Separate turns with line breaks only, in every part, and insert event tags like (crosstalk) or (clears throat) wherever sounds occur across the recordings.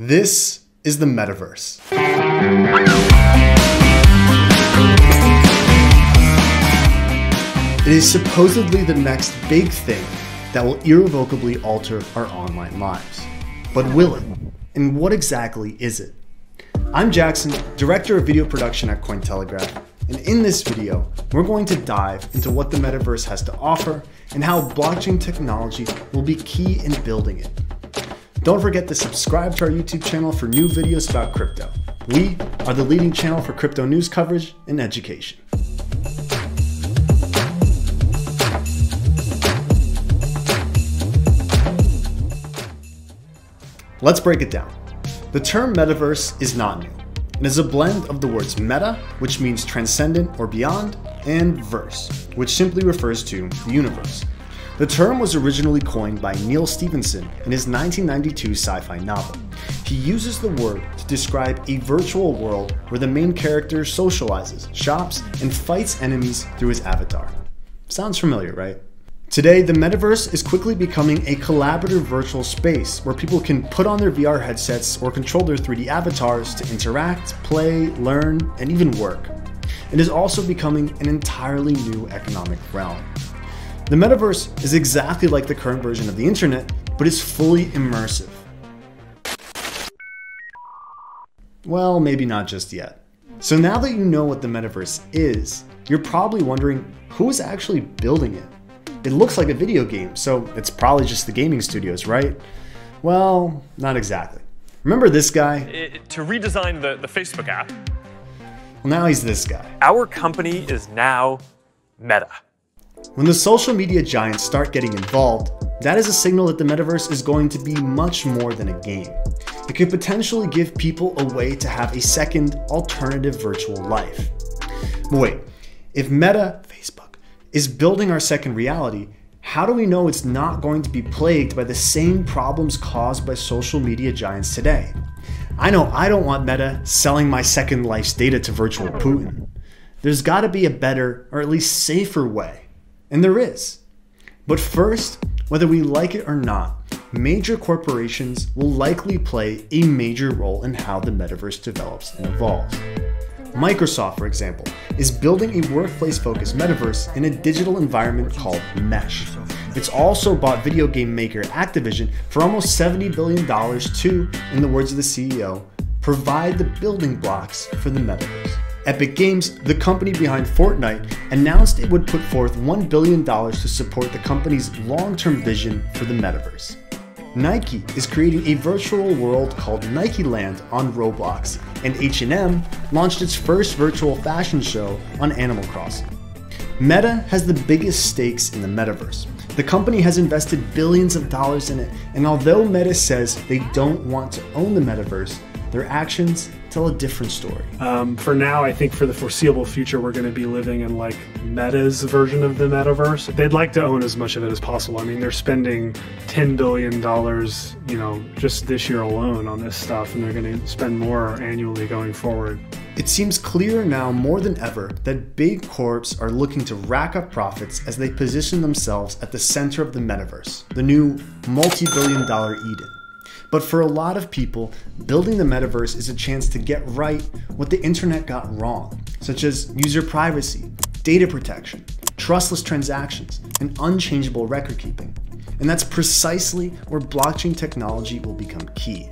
This is the metaverse. It is supposedly the next big thing that will irrevocably alter our online lives. But will it? And what exactly is it? I'm Jackson, Director of Video Production at Cointelegraph, and in this video, we're going to dive into what the metaverse has to offer and how blockchain technology will be key in building it. Don't forget to subscribe to our YouTube channel for new videos about crypto. We are the leading channel for crypto news coverage and education. Let's break it down. The term metaverse is not new. It is a blend of the words meta, which means transcendent or beyond, and verse, which simply refers to the universe. The term was originally coined by Neal Stephenson in his 1992 sci fi novel. He uses the word to describe a virtual world where the main character socializes, shops, and fights enemies through his avatar. Sounds familiar, right? Today, the metaverse is quickly becoming a collaborative virtual space where people can put on their VR headsets or control their 3D avatars to interact, play, learn, and even work. It is also becoming an entirely new economic realm. The metaverse is exactly like the current version of the internet, but it's fully immersive. Well, maybe not just yet. So now that you know what the metaverse is, you're probably wondering who is actually building it? It looks like a video game, so it's probably just the gaming studios, right? Well, not exactly. Remember this guy?
It, to redesign the, the Facebook app.
Well, now he's this guy.
Our company is now Meta.
When the social media giants start getting involved, that is a signal that the metaverse is going to be much more than a game. It could potentially give people a way to have a second, alternative virtual life. But wait, if Meta, Facebook, is building our second reality, how do we know it's not going to be plagued by the same problems caused by social media giants today? I know I don't want Meta selling my second life's data to virtual Putin. There's got to be a better, or at least safer way. And there is. But first, whether we like it or not, major corporations will likely play a major role in how the metaverse develops and evolves. Microsoft, for example, is building a workplace focused metaverse in a digital environment called Mesh. It's also bought video game maker Activision for almost $70 billion to, in the words of the CEO, provide the building blocks for the metaverse. Epic Games, the company behind Fortnite, announced it would put forth $1 billion to support the company's long term vision for the metaverse. Nike is creating a virtual world called Nike Land on Roblox, and H&M launched its first virtual fashion show on Animal Crossing. Meta has the biggest stakes in the metaverse. The company has invested billions of dollars in it, and although Meta says they don't want to own the metaverse, their actions tell a different story.
Um, for now, I think for the foreseeable future, we're going to be living in like Meta's version of the metaverse. They'd like to own as much of it as possible. I mean, they're spending $10 billion, you know, just this year alone on this stuff, and they're going to spend more annually going forward.
It seems clearer now more than ever that big corps are looking to rack up profits as they position themselves at the center of the metaverse, the new multi billion dollar Eden. But for a lot of people, building the metaverse is a chance to get right what the internet got wrong, such as user privacy, data protection, trustless transactions, and unchangeable record keeping. And that's precisely where blockchain technology will become key.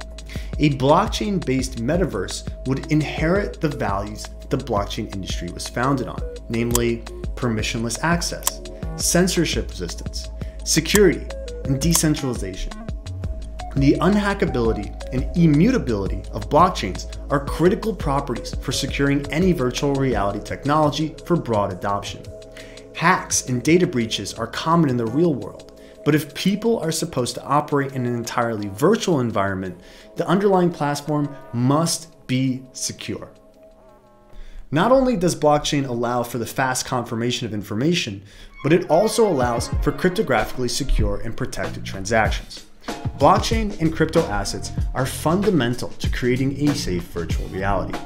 A blockchain based metaverse would inherit the values the blockchain industry was founded on, namely permissionless access, censorship resistance, security, and decentralization. The unhackability and immutability of blockchains are critical properties for securing any virtual reality technology for broad adoption. Hacks and data breaches are common in the real world, but if people are supposed to operate in an entirely virtual environment, the underlying platform must be secure. Not only does blockchain allow for the fast confirmation of information, but it also allows for cryptographically secure and protected transactions. Blockchain and crypto assets are fundamental to creating a safe virtual reality.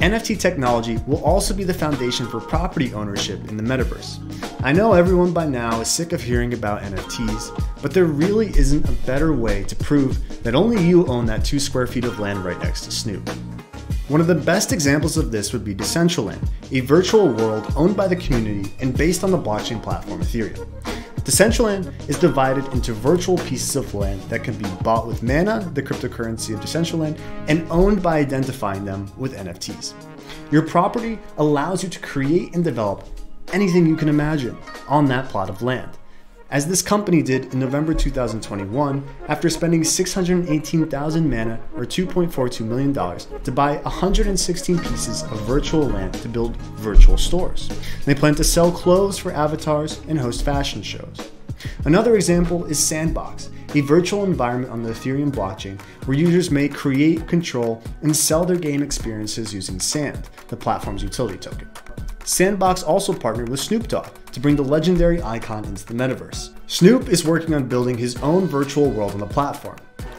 NFT technology will also be the foundation for property ownership in the metaverse. I know everyone by now is sick of hearing about NFTs, but there really isn't a better way to prove that only you own that two square feet of land right next to Snoop. One of the best examples of this would be Decentraland, a virtual world owned by the community and based on the blockchain platform Ethereum. Decentraland is divided into virtual pieces of land that can be bought with Mana, the cryptocurrency of Decentraland, and owned by identifying them with NFTs. Your property allows you to create and develop anything you can imagine on that plot of land as this company did in November 2021 after spending 618,000 mana or $2.42 million to buy 116 pieces of virtual land to build virtual stores. They plan to sell clothes for avatars and host fashion shows. Another example is Sandbox, a virtual environment on the Ethereum blockchain where users may create, control, and sell their game experiences using Sand, the platform's utility token. Sandbox also partnered with Snoop Dogg to bring the legendary icon into the metaverse. Snoop is working on building his own virtual world on the platform.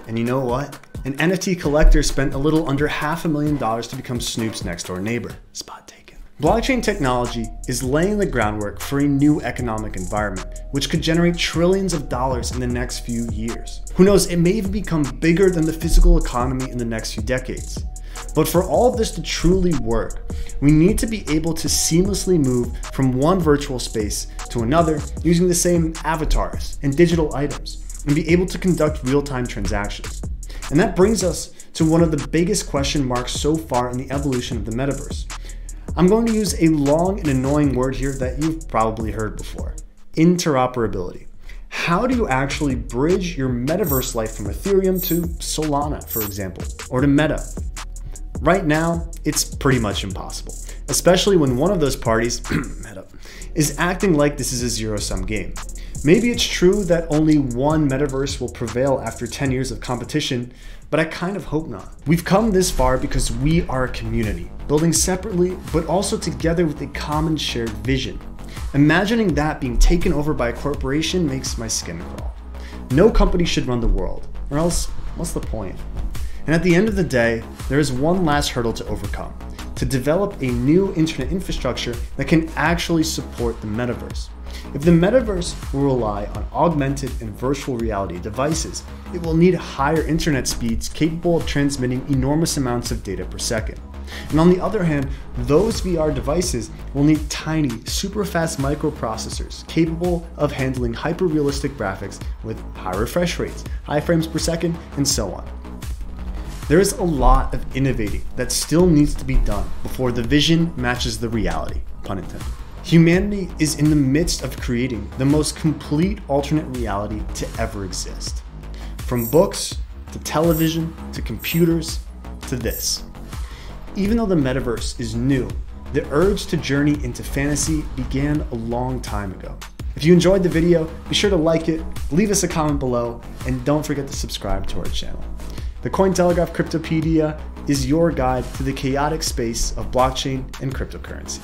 And you know what? An NFT collector spent a little under half a million dollars to become Snoop's next door neighbor. Spot taken. Blockchain technology is laying the groundwork for a new economic environment, which could generate trillions of dollars in the next few years. Who knows, it may even become bigger than the physical economy in the next few decades. But for all of this to truly work, we need to be able to seamlessly move from one virtual space to another using the same avatars and digital items and be able to conduct real-time transactions. And that brings us to one of the biggest question marks so far in the evolution of the metaverse. I'm going to use a long and annoying word here that you've probably heard before, interoperability. How do you actually bridge your metaverse life from Ethereum to Solana, for example, or to Meta? Right now, it's pretty much impossible, especially when one of those parties (clears throat) is acting like this is a zero-sum game. Maybe it's true that only one metaverse will prevail after 10 years of competition, but I kind of hope not. We've come this far because we are a community, building separately, but also together with a common shared vision. Imagining that being taken over by a corporation makes my skin crawl. No company should run the world, or else what's the point? And at the end of the day, there is one last hurdle to overcome to develop a new internet infrastructure that can actually support the metaverse. If the metaverse will rely on augmented and virtual reality devices, it will need higher internet speeds capable of transmitting enormous amounts of data per second. And on the other hand, those VR devices will need tiny, super fast microprocessors capable of handling hyper realistic graphics with high refresh rates, high frames per second, and so on. There is a lot of innovating that still needs to be done before the vision matches the reality, pun intended. Humanity is in the midst of creating the most complete alternate reality to ever exist. From books, to television, to computers, to this. Even though the metaverse is new, the urge to journey into fantasy began a long time ago. If you enjoyed the video, be sure to like it, leave us a comment below, and don't forget to subscribe to our channel. The Cointelegraph Cryptopedia is your guide to the chaotic space of blockchain and cryptocurrency.